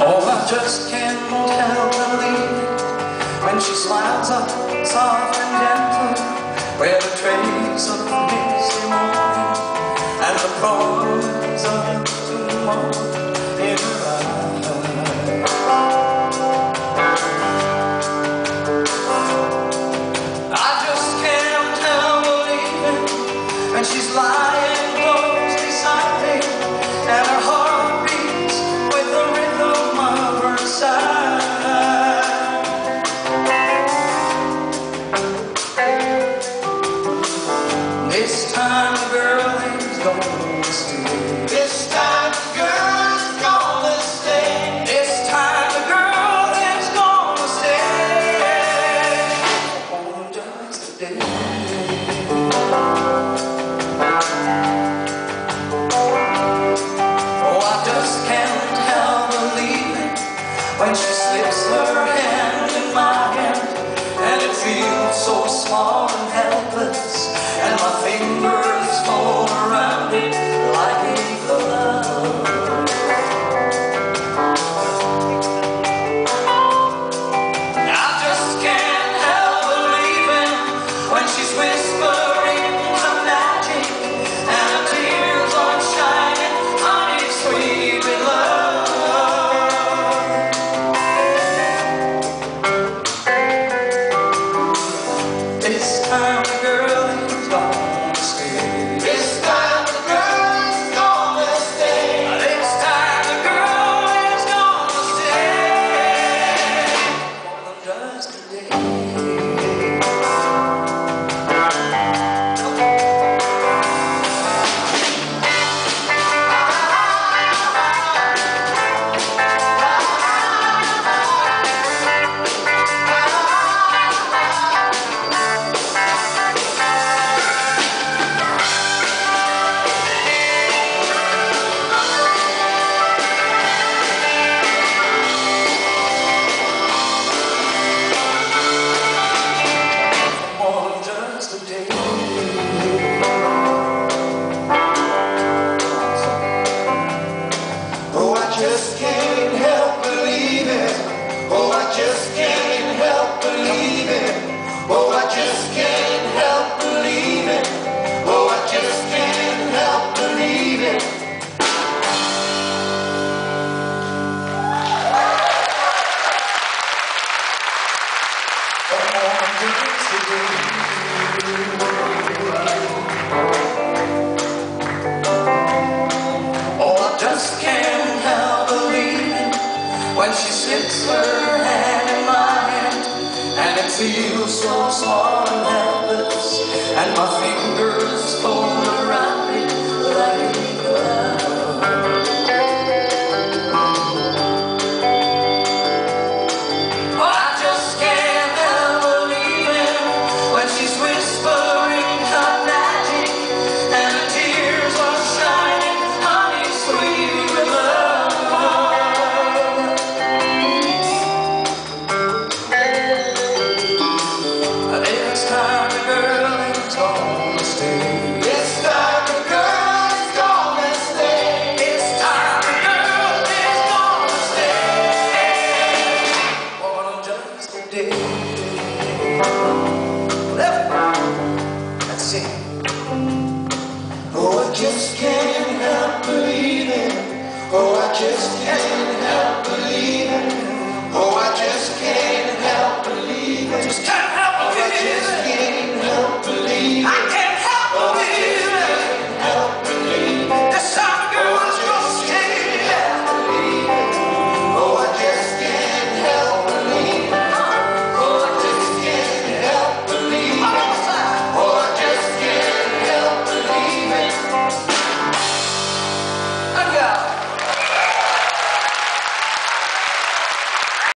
Oh, I just can't help believing when she smiles up soft and gentle where the train Didn't Oh, when she slips her hand in mine, and it feels so small and helpless, and my feet. Oh, I just can't help believing. Oh, I just can't help believing. Just can't help oh, believing.